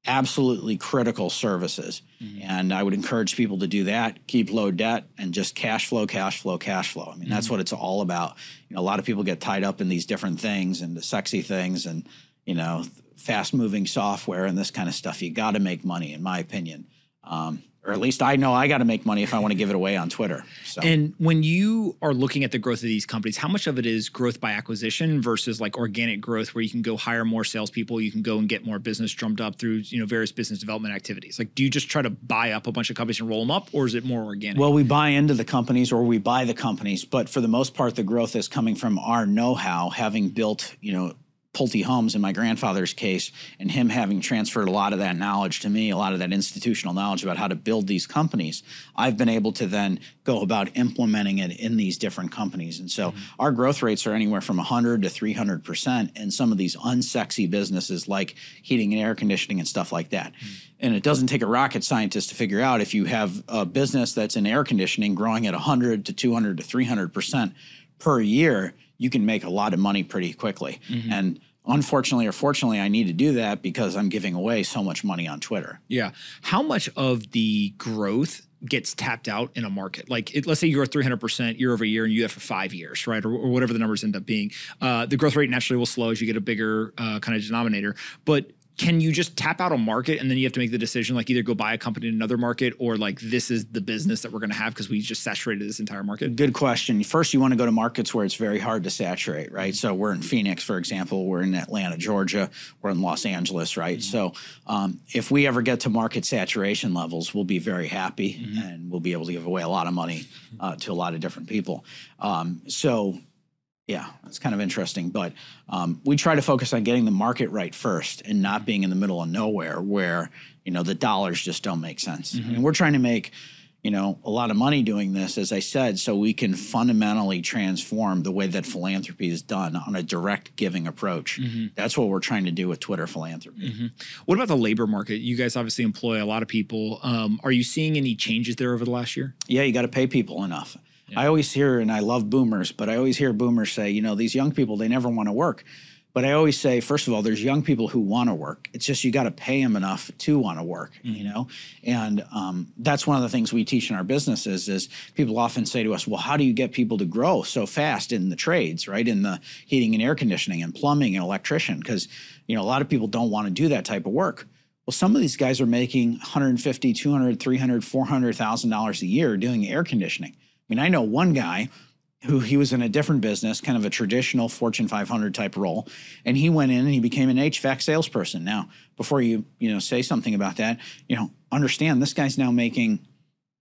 absolutely critical services. Mm-hmm. And I would encourage people to do that, keep low debt, and just cash flow, cash flow, cash flow. I mean, mm-hmm. that's what it's all about. You know, a lot of people get tied up in these different things and the sexy things and, you know, fast moving software and this kind of stuff. You got to make money, in my opinion. Um, or at least I know I got to make money if I want to give it away on Twitter. So. And when you are looking at the growth of these companies, how much of it is growth by acquisition versus like organic growth, where you can go hire more salespeople, you can go and get more business drummed up through you know various business development activities? Like, do you just try to buy up a bunch of companies and roll them up, or is it more organic? Well, we buy into the companies or we buy the companies, but for the most part, the growth is coming from our know-how, having built you know Pulte Homes in my grandfather's case, and him having transferred a lot of that knowledge to me, a lot of that institutional knowledge about how to build these companies, I've been able to then go about implementing it in these different companies. And so mm-hmm. our growth rates are anywhere from 100 to 300% in some of these unsexy businesses like heating and air conditioning and stuff like that. Mm-hmm. And it doesn't take a rocket scientist to figure out if you have a business that's in air conditioning growing at 100 to 200 to 300% per year you can make a lot of money pretty quickly. Mm-hmm. And unfortunately or fortunately, I need to do that because I'm giving away so much money on Twitter. Yeah. How much of the growth gets tapped out in a market. Like, it, let's say you grow 300% year over year and you have for five years, right? Or, or whatever the numbers end up being. Uh, the growth rate naturally will slow as you get a bigger uh, kind of denominator. But can you just tap out a market and then you have to make the decision like either go buy a company in another market or like this is the business that we're going to have because we just saturated this entire market? Good question. First, you want to go to markets where it's very hard to saturate, right? So we're in Phoenix, for example. We're in Atlanta, Georgia. We're in Los Angeles, right? Mm-hmm. So um, if we ever get to market saturation levels, we'll be very happy mm-hmm. and we'll be able to give away a lot of money uh, to a lot of different people. Um, so yeah, it's kind of interesting. But um, we try to focus on getting the market right first and not being in the middle of nowhere where, you know, the dollars just don't make sense. Mm-hmm. And we're trying to make, you know, a lot of money doing this, as I said, so we can fundamentally transform the way that philanthropy is done on a direct giving approach. Mm-hmm. That's what we're trying to do with Twitter philanthropy. Mm-hmm. What about the labor market? You guys obviously employ a lot of people. Um, are you seeing any changes there over the last year? Yeah, you got to pay people enough. I always hear, and I love boomers, but I always hear boomers say, you know, these young people, they never want to work. But I always say, first of all, there's young people who want to work. It's just you got to pay them enough to want to work, mm-hmm. you know. And um, that's one of the things we teach in our businesses. Is people often say to us, "Well, how do you get people to grow so fast in the trades, right? In the heating and air conditioning and plumbing and electrician?" Because you know a lot of people don't want to do that type of work. Well, some of these guys are making 150, 200, 300, 400,000 dollars a year doing air conditioning mean, I know one guy who he was in a different business, kind of a traditional Fortune 500 type role, and he went in and he became an HVAC salesperson. Now, before you you know say something about that, you know, understand this guy's now making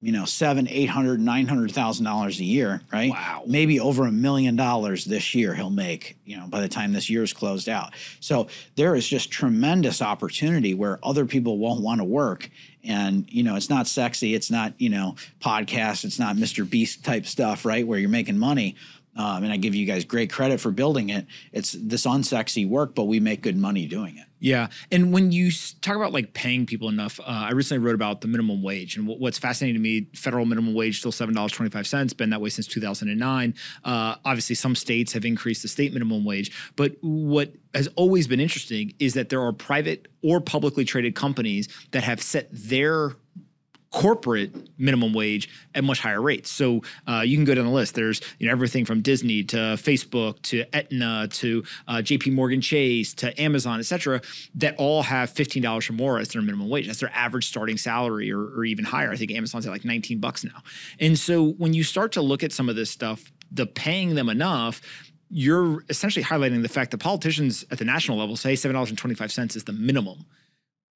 you know, seven, eight hundred, nine hundred thousand dollars a year, right? Wow. Maybe over a million dollars this year he'll make, you know, by the time this year is closed out. So there is just tremendous opportunity where other people won't want to work. And, you know, it's not sexy, it's not, you know, podcast, it's not Mr. Beast type stuff, right? Where you're making money. Um, and I give you guys great credit for building it. It's this unsexy work, but we make good money doing it. Yeah, and when you talk about like paying people enough, uh, I recently wrote about the minimum wage, and what's fascinating to me, federal minimum wage still seven dollars twenty five cents, been that way since two thousand and nine. Uh, obviously, some states have increased the state minimum wage, but what has always been interesting is that there are private or publicly traded companies that have set their corporate minimum wage at much higher rates. So uh, you can go down the list. There's you know everything from Disney to Facebook to Aetna to uh, J.P. Morgan Chase to Amazon, et cetera, that all have fifteen dollars or more as their minimum wage. That's their average starting salary, or, or even higher. I think Amazon's at like nineteen bucks now. And so when you start to look at some of this stuff, the paying them enough you're essentially highlighting the fact that politicians at the national level say $7.25 is the minimum.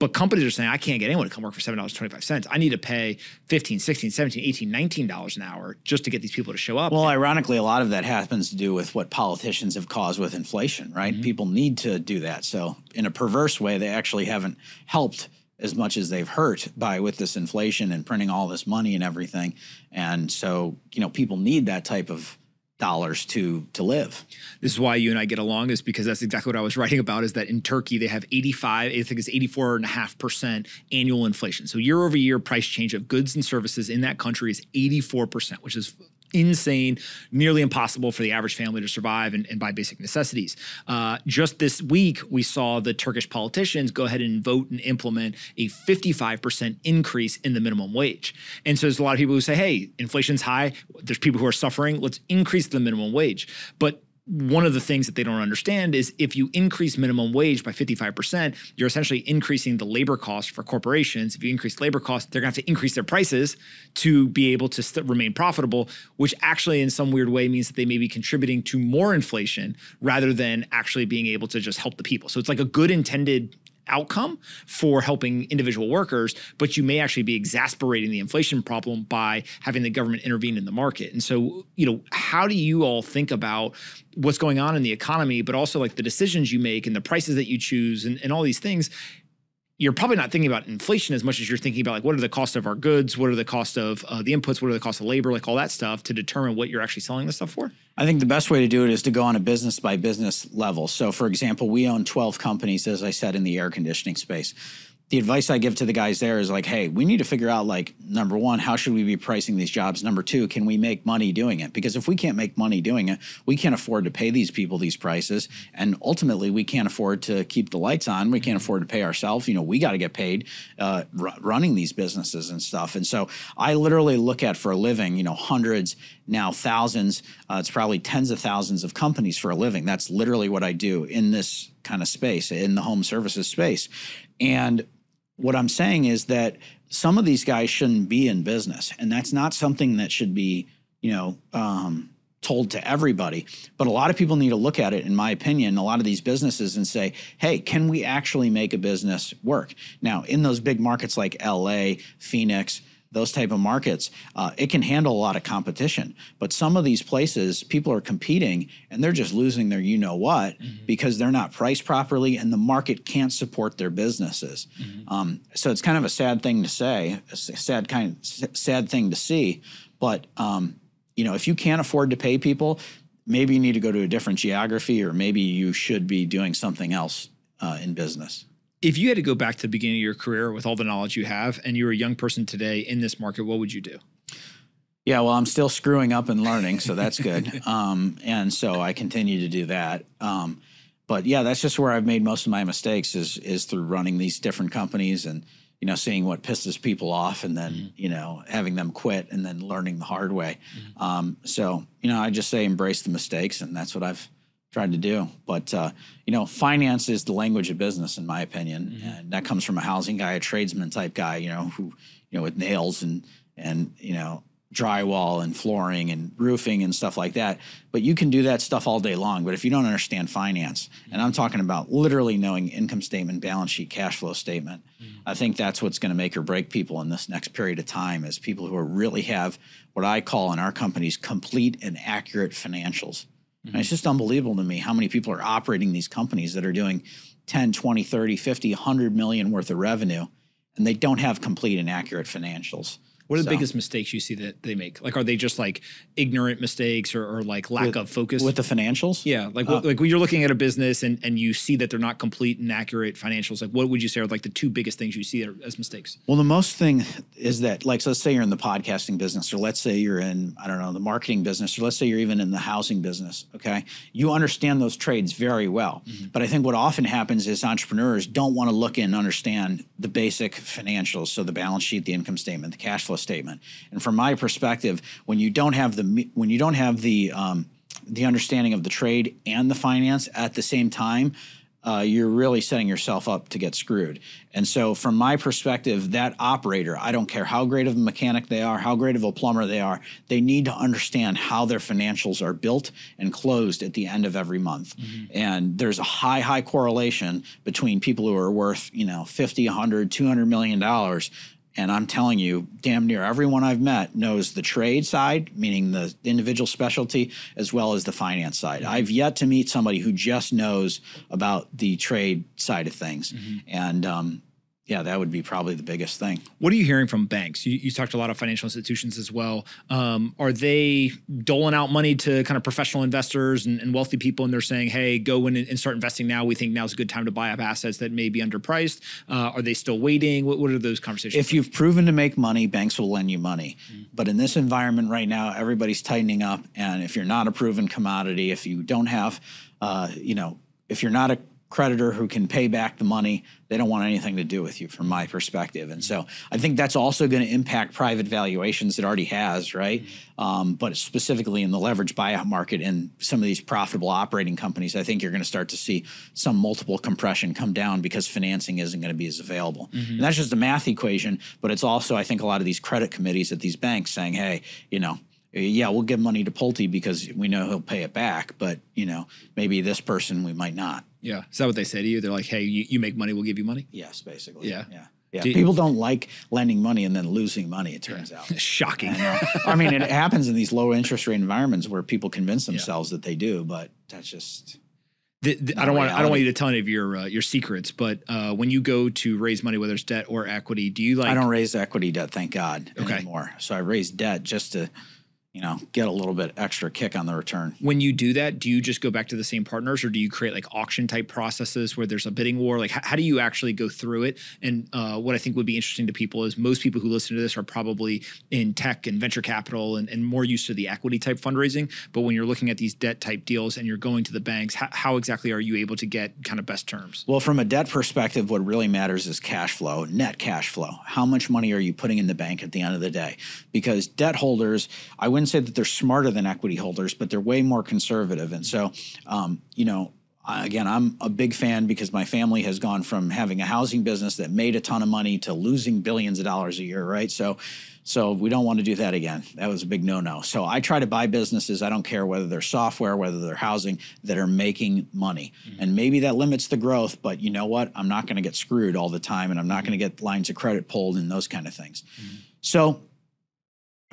But companies are saying, I can't get anyone to come work for $7.25. I need to pay 15, 16, 17, 18, $19 an hour just to get these people to show up. Well, ironically, a lot of that happens to do with what politicians have caused with inflation, right? Mm-hmm. People need to do that. So, in a perverse way, they actually haven't helped as much as they've hurt by with this inflation and printing all this money and everything. And so, you know, people need that type of dollars to to live. This is why you and I get along is because that's exactly what I was writing about is that in Turkey they have 85 I think it's 84.5% annual inflation. So year over year price change of goods and services in that country is 84%, which is insane, nearly impossible for the average family to survive and, and buy basic necessities. Uh, just this week, we saw the Turkish politicians go ahead and vote and implement a 55% increase in the minimum wage. And so there's a lot of people who say, hey, inflation's high, there's people who are suffering, let's increase the minimum wage. But one of the things that they don't understand is if you increase minimum wage by 55%, you're essentially increasing the labor cost for corporations. If you increase labor costs, they're going to have to increase their prices to be able to st- remain profitable, which actually, in some weird way, means that they may be contributing to more inflation rather than actually being able to just help the people. So it's like a good intended outcome for helping individual workers, but you may actually be exasperating the inflation problem by having the government intervene in the market. And so, you know, how do you all think about what's going on in the economy, but also like the decisions you make and the prices that you choose and, and all these things? You're probably not thinking about inflation as much as you're thinking about like what are the cost of our goods, what are the cost of uh, the inputs, what are the cost of labor, like all that stuff to determine what you're actually selling the stuff for. I think the best way to do it is to go on a business by business level. So, for example, we own 12 companies, as I said, in the air conditioning space the advice I give to the guys there is like, hey, we need to figure out like number one, how should we be pricing these jobs? Number two, can we make money doing it? Because if we can't make money doing it, we can't afford to pay these people these prices, and ultimately we can't afford to keep the lights on. We can't afford to pay ourselves. You know, we got to get paid uh, r- running these businesses and stuff. And so I literally look at for a living, you know, hundreds now thousands. Uh, it's probably tens of thousands of companies for a living. That's literally what I do in this kind of space in the home services space. And what I'm saying is that some of these guys shouldn't be in business, and that's not something that should be, you know, um, told to everybody. But a lot of people need to look at it, in my opinion, a lot of these businesses and say, hey, can we actually make a business work? Now, in those big markets like LA, Phoenix, those type of markets, uh, it can handle a lot of competition. But some of these places, people are competing and they're just losing their you know what mm-hmm. because they're not priced properly and the market can't support their businesses. Mm-hmm. Um, so it's kind of a sad thing to say, a sad kind, of, sad thing to see. But um, you know, if you can't afford to pay people, maybe you need to go to a different geography, or maybe you should be doing something else uh, in business if you had to go back to the beginning of your career with all the knowledge you have and you're a young person today in this market, what would you do? Yeah, well, I'm still screwing up and learning, so that's good. um, and so I continue to do that. Um, but yeah, that's just where I've made most of my mistakes is is through running these different companies and you know seeing what pisses people off and then mm-hmm. you know having them quit and then learning the hard way. Mm-hmm. Um, so you know, I just say embrace the mistakes, and that's what I've tried to do. But uh, you know, finance is the language of business, in my opinion, mm-hmm. and that comes from a housing guy, a tradesman type guy, you know, who you know with nails and and you know drywall and flooring and roofing and stuff like that. But you can do that stuff all day long. But if you don't understand finance, and I'm talking about literally knowing income statement, balance sheet, cash flow statement, mm-hmm. I think that's what's going to make or break people in this next period of time is people who are really have what I call in our companies complete and accurate financials. Mm-hmm. And it's just unbelievable to me how many people are operating these companies that are doing 10, 20, 30, 50, 100 million worth of revenue and they don't have complete and accurate financials. What are the so, biggest mistakes you see that they make? Like, are they just like ignorant mistakes or, or like lack with, of focus with the financials? Yeah, like uh, like when you're looking at a business and and you see that they're not complete and accurate financials. Like, what would you say are like the two biggest things you see as mistakes? Well, the most thing is that, like, so let's say you're in the podcasting business, or let's say you're in I don't know the marketing business, or let's say you're even in the housing business. Okay, you understand those trades very well, mm-hmm. but I think what often happens is entrepreneurs don't want to look in and understand the basic financials, so the balance sheet, the income statement, the cash flow statement. And from my perspective, when you don't have the when you don't have the um, the understanding of the trade and the finance at the same time, uh, you're really setting yourself up to get screwed. And so, from my perspective, that operator, I don't care how great of a mechanic they are, how great of a plumber they are, they need to understand how their financials are built and closed at the end of every month. Mm-hmm. And there's a high, high correlation between people who are worth, you know, 50, 100, 200 million dollars and I'm telling you, damn near everyone I've met knows the trade side, meaning the individual specialty, as well as the finance side. I've yet to meet somebody who just knows about the trade side of things. Mm-hmm. And um, yeah, that would be probably the biggest thing. What are you hearing from banks? You, you talked to a lot of financial institutions as well. Um, are they doling out money to kind of professional investors and, and wealthy people, and they're saying, "Hey, go in and start investing now. We think now's a good time to buy up assets that may be underpriced." Uh, are they still waiting? What, what, are those conversations? If you've proven to make money, banks will lend you money. Mm-hmm. But in this environment right now, everybody's tightening up, and if you're not a proven commodity, if you don't have, uh, you know, if you're not a creditor who can pay back the money, they don't want anything to do with you from my perspective. And so I think that's also going to impact private valuations. It already has, right? Um, but specifically in the leverage buyout market and some of these profitable operating companies, I think you're going to start to see some multiple compression come down because financing isn't going to be as available. Mm-hmm. And that's just a math equation, but it's also, I think, a lot of these credit committees at these banks saying, hey, you know, yeah, we'll give money to Pulte because we know he'll pay it back, but you know, maybe this person we might not. Yeah. Is that what they say to you? They're like, hey, you, you make money, we'll give you money? Yes, basically. Yeah. Yeah. Yeah, Do people don't like lending money and then losing money. It turns yeah. out shocking. I mean, it happens in these low interest rate environments where people convince themselves yeah. that they do, but that's just. The, the, I don't want. I don't want you to tell any of your uh, your secrets, but uh, when you go to raise money, whether it's debt or equity, do you like? I don't raise equity debt, thank God, okay. anymore. So I raise debt just to you know, get a little bit extra kick on the return. When you do that, do you just go back to the same partners or do you create like auction type processes where there's a bidding war? Like, how, how do you actually go through it? And uh, what I think would be interesting to people is most people who listen to this are probably in tech and venture capital and, and more used to the equity type fundraising. But when you're looking at these debt type deals and you're going to the banks, how, how exactly are you able to get kind of best terms? Well, from a debt perspective, what really matters is cash flow, net cash flow. How much money are you putting in the bank at the end of the day? Because debt holders, I wouldn't say that they're smarter than equity holders, but they're way more conservative. And so, um, you know, again, I'm a big fan because my family has gone from having a housing business that made a ton of money to losing billions of dollars a year, right? So, so we don't want to do that again. That was a big no-no. So I try to buy businesses. I don't care whether they're software, whether they're housing, that are making money. Mm-hmm. And maybe that limits the growth, but you know what? I'm not going to get screwed all the time, and I'm not going to get lines of credit pulled and those kind of things. Mm-hmm. So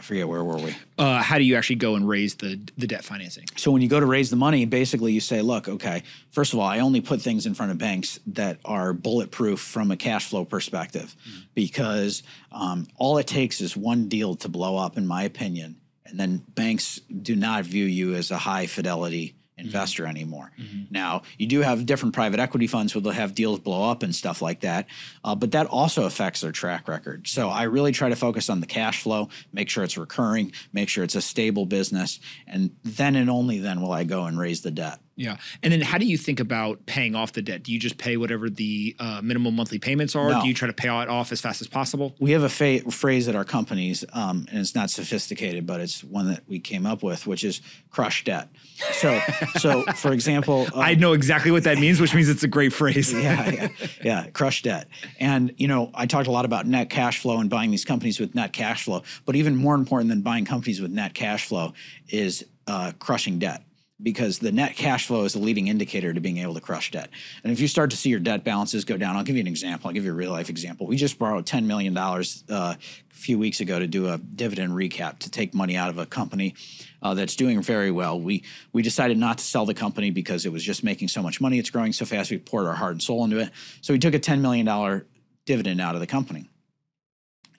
I forget where were we. Uh, how do you actually go and raise the the debt financing? So when you go to raise the money, basically you say, look, okay, first of all, I only put things in front of banks that are bulletproof from a cash flow perspective, mm-hmm. because um, all it takes is one deal to blow up, in my opinion, and then banks do not view you as a high fidelity investor mm-hmm. anymore. Mm-hmm. Now, you do have different private equity funds where they'll have deals blow up and stuff like that, uh, but that also affects their track record. So I really try to focus on the cash flow, make sure it's recurring, make sure it's a stable business, and then and only then will I go and raise the debt. Yeah. And then how do you think about paying off the debt? Do you just pay whatever the uh, minimum monthly payments are? No. Do you try to pay it off as fast as possible? We have a fa- phrase at our companies, um, and it's not sophisticated, but it's one that we came up with, which is crush debt. So, so for example, um, I know exactly what that means, which means it's a great phrase. yeah, yeah, yeah, crush debt. And you know, I talked a lot about net cash flow and buying these companies with net cash flow, but even more important than buying companies with net cash flow is uh, crushing debt because the net cash flow is the leading indicator to being able to crush debt. And if you start to see your debt balances go down, I'll give you an example. I'll give you a real life example. We just borrowed $10 million uh, a few weeks ago to do a dividend recap to take money out of a company uh, that's doing very well. We, we decided not to sell the company because it was just making so much money. It's growing so fast, we poured our heart and soul into it. So we took a $10 million dividend out of the company.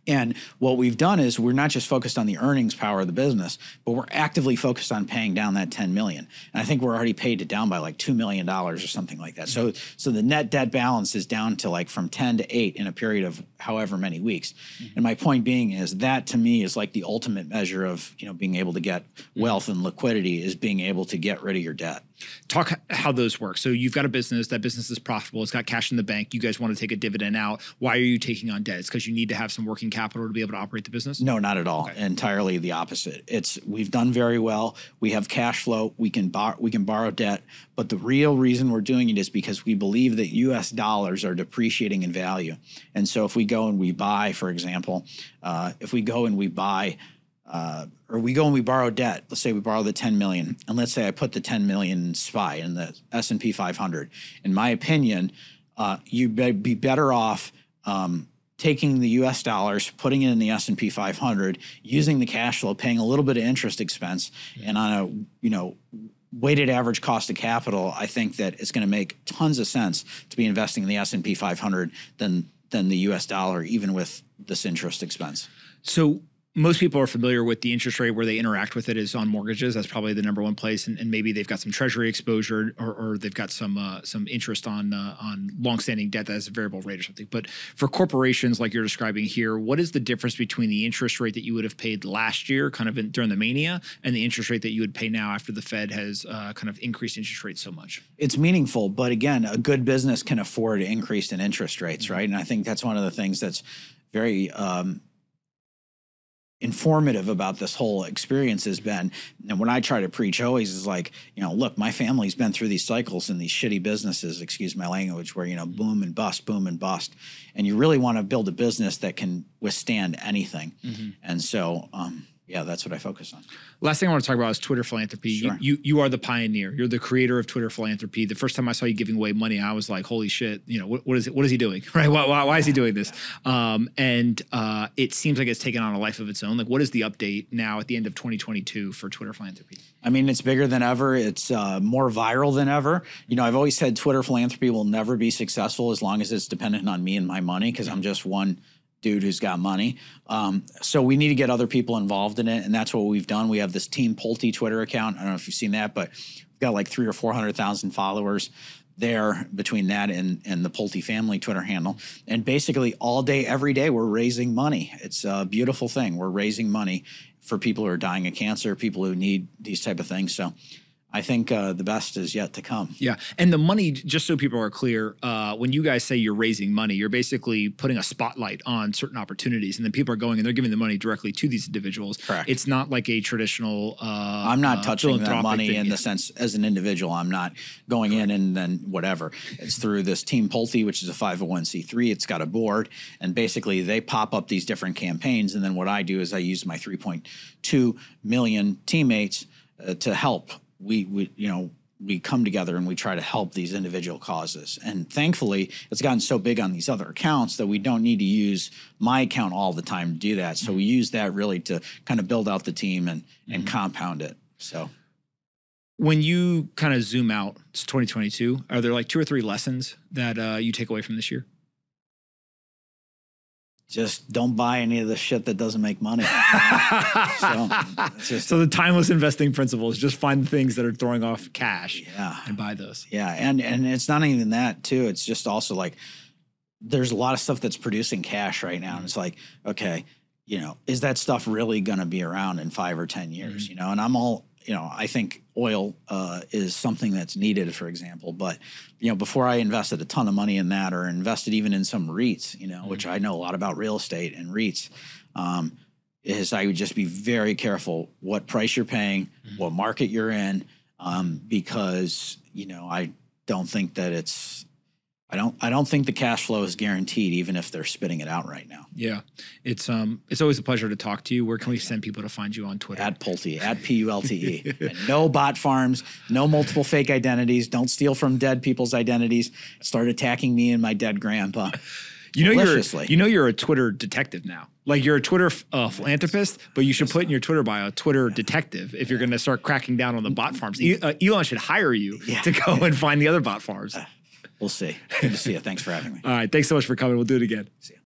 And what we've done is we're not just focused on the earnings power of the business, but we're actively focused on paying down that 10 million. And I think we're already paid it down by like $2 million or something like that. So, so the net debt balance is down to like from 10 to 8 in a period of however many weeks. Mm-hmm. And my point being is that to me is like the ultimate measure of, you know, being able to get wealth and liquidity is being able to get rid of your debt. Talk how those work. So you've got a business, that business is profitable, it's got cash in the bank, you guys want to take a dividend out. Why are you taking on debt? It's because you need to have some working capital to be able to operate the business? No, not at all. Okay. Entirely the opposite. It's we've done very well. We have cash flow. We can borrow we can borrow debt, but the real reason we're doing it is because we believe that U.S. dollars are depreciating in value, and so if we go and we buy, for example, uh, if we go and we buy. Uh, or we go and we borrow debt. Let's say we borrow the 10 million, and let's say I put the 10 million in SPY in the S&P 500. In my opinion, uh, you'd be better off um, taking the US dollars, putting it in the S&P 500, using the cash flow, paying a little bit of interest expense yeah. and on a, you know, weighted average cost of capital, I think that it's going to make tons of sense to be investing in the S&P 500 than than the US dollar even with this interest expense. So most people are familiar with the interest rate where they interact with it is on mortgages. That's probably the number one place, and, and maybe they've got some treasury exposure or, or they've got some uh, some interest on uh, on longstanding debt that has a variable rate or something. But for corporations like you're describing here, what is the difference between the interest rate that you would have paid last year, kind of in, during the mania, and the interest rate that you would pay now after the Fed has uh, kind of increased interest rates so much? It's meaningful, but again, a good business can afford increase in interest rates, right? And I think that's one of the things that's very um, informative about this whole experience has been and when i try to preach always is like you know look my family's been through these cycles in these shitty businesses excuse my language where you know boom and bust boom and bust and you really want to build a business that can withstand anything mm-hmm. and so um, yeah, that's what I focus on. Last thing I want to talk about is Twitter philanthropy. Sure. You, you, you are the pioneer. You're the creator of Twitter philanthropy. The first time I saw you giving away money, I was like, "Holy shit! You know what, what is it? What is he doing? Right? Why, why, why is he doing this?" Um, and uh, it seems like it's taken on a life of its own. Like, what is the update now at the end of 2022 for Twitter philanthropy? I mean, it's bigger than ever. It's uh, more viral than ever. You know, I've always said Twitter philanthropy will never be successful as long as it's dependent on me and my money because I'm just one dude who's got money. Um, so we need to get other people involved in it, and that's what we've done. We have this Team Pulte Twitter account. I don't know if you've seen that, but we've got like three or four hundred thousand followers there between that and and the Pulte family Twitter handle. And basically, all day, every day, we're raising money. It's a beautiful thing. We're raising money for people who are dying of cancer, people who need these type of things. So I think uh, the best is yet to come. Yeah, and the money, just so people are clear, uh, when you guys say you're raising money, you're basically putting a spotlight on certain opportunities, and then people are going and they're giving the money directly to these individuals. Correct. It's not like a traditional. Uh, I'm not touching that money thing. in Yeah. the sense as an individual. I'm not going in and then whatever. It's through this Team Pulte, which is a 501c3. It's got a board, and basically they pop up these different campaigns. And then what I do is I use my 3.2 million teammates uh, to help. We, we, you know. We come together and we try to help these individual causes. And thankfully, it's gotten so big on these other accounts that we don't need to use my account all the time to do that. So we use that really to kind of build out the team and, and compound it. So When you kind of zoom out, it's 2022. Are there like two or three lessons that uh, you take away from this year? Just don't buy any of the shit that doesn't make money. so just So the timeless investing principle is just find the things that are throwing off cash yeah. and buy those. Yeah, and and it's not even that too. It's just also like there's a lot of stuff that's producing cash right now, and it's like, okay, you know, is that stuff really going to be around in five or ten years? Mm-hmm. You know, and I'm all, you know, I think oil uh, is something that's needed, for example, but you know, before I invested a ton of money in that, or invested even in some REITs, you know, which I know a lot about real estate and REITs. Um, is I would just be very careful what price you're paying, what market you're in, um, because you know I don't think that it's I don't I don't think the cash flow is guaranteed, even if they're spitting it out right now. Yeah, it's um, it's always a pleasure to talk to you. Where can we send people to find you on Twitter? At Pulte, at P U L T E, no bot farms, no multiple fake identities. Don't steal from dead people's identities. Start attacking me and my dead grandpa. You know you're you know you're a Twitter detective now. Like you're a Twitter uh, philanthropist, but you should put in your Twitter bio Twitter detective if you're going to start cracking down on the bot farms. E- uh, Elon should hire you Yeah. to go and find the other bot farms. We'll see. Good to see you. Thanks for having me. All right, thanks so much for coming. We'll do it again. See ya.